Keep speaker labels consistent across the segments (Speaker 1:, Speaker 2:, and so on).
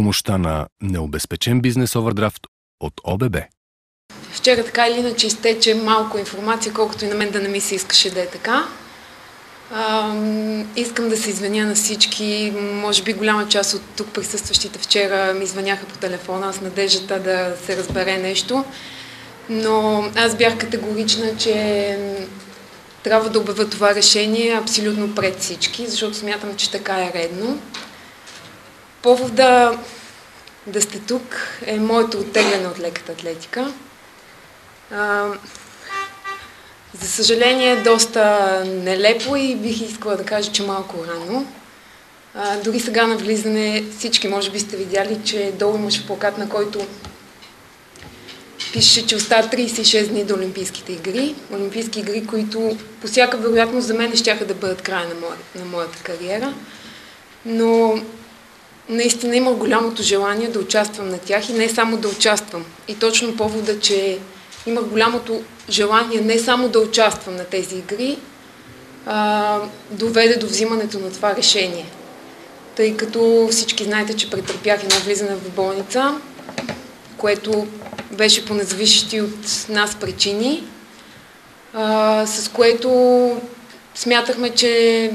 Speaker 1: помощта на необезпечен бизнес овердрафт от ОББ.
Speaker 2: Вчера така или иначе изтече малко информация, колкото и на мен да не ми се искаше да е така. А, искам да се извиня на всички. Може би голяма част от тук присъстващите вчера ми звъняха по телефона с надеждата да се разбере нещо. Но аз бях категорична, че трябва да обявя това решение абсолютно пред всички, защото смятам, че така е редно. Повод да, сте тук е моето оттегляне от леката атлетика. А, за съжаление, доста нелепо и бих искала да кажа, че малко рано. А, дори сега на влизане всички може би сте видяли, че долу имаше плакат, на който пише, че остават 36 дни до Олимпийските игри. Олимпийски игри, които по всяка вероятност за мен ще да бъдат края на, моя, на моята кариера. Но наистина имах голямото желание да участвам на тях и не само да участвам. И точно повода, че имах голямото желание не само да участвам на тези игри, а, доведе до взимането на това решение. Тъй като всички знаете, че претърпях едно влизане в болница, което беше по независещи от нас причини, а, с което смятахме, че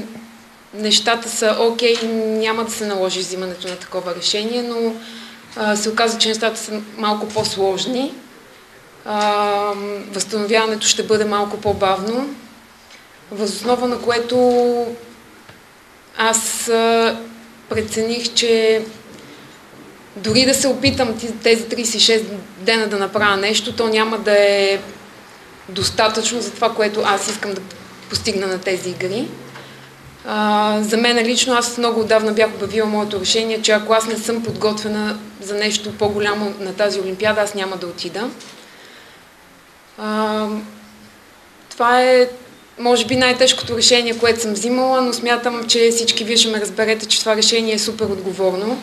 Speaker 2: нещата са окей, okay, няма да се наложи взимането на такова решение, но се оказа, че нещата са малко по-сложни. Възстановяването ще бъде малко по-бавно, възоснова на което аз а, прецених, че дори да се опитам тези 36 дена да направя нещо, то няма да е достатъчно за това, което аз искам да постигна на тези игри. А, за мен лично аз много отдавна бях обявила моето решение, че ако аз не съм подготвена за нещо по-голямо на тази Олимпиада, аз няма да отида. А, това е, може би, най-тежкото решение, което съм взимала, но смятам, че всички вие ще ме разберете, че това решение е супер отговорно.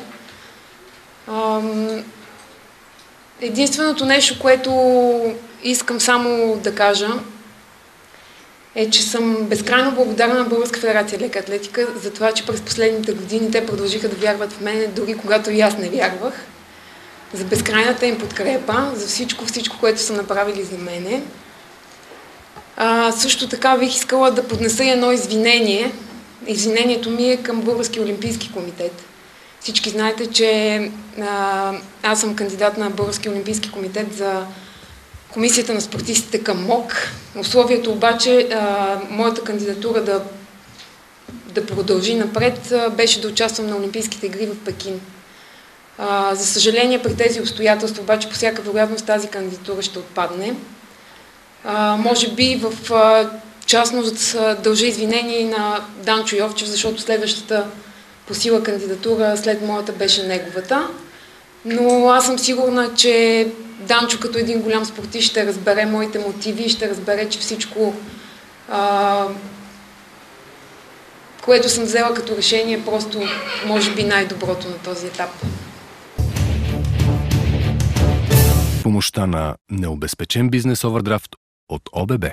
Speaker 2: А, единственото нещо, което искам само да кажа, е, че съм безкрайно благодарна на Българска федерация лека атлетика за това, че през последните години те продължиха да вярват в мен, дори когато и аз не вярвах. За безкрайната им подкрепа, за всичко, всичко, което са направили за мене. А, също така бих искала да поднеса едно извинение. Извинението ми е към Български олимпийски комитет. Всички знаете, че а, аз съм кандидат на Български олимпийски комитет за комисията на спортистите към МОК. Условието обаче а, моята кандидатура да, да продължи напред а, беше да участвам на Олимпийските игри в Пекин. А, за съжаление, при тези обстоятелства, обаче по всяка вероятност тази кандидатура ще отпадне. А, може би в а, частност дължа извинение на Данчо Йовчев, защото следващата по сила кандидатура след моята беше неговата. Но аз съм сигурна, че Данчо като един голям спортист ще разбере моите мотиви, ще разбере, че всичко, а, което съм взела като решение, просто може би най-доброто на този етап.
Speaker 1: Помощта на необезпечен бизнес овердрафт от ОББ.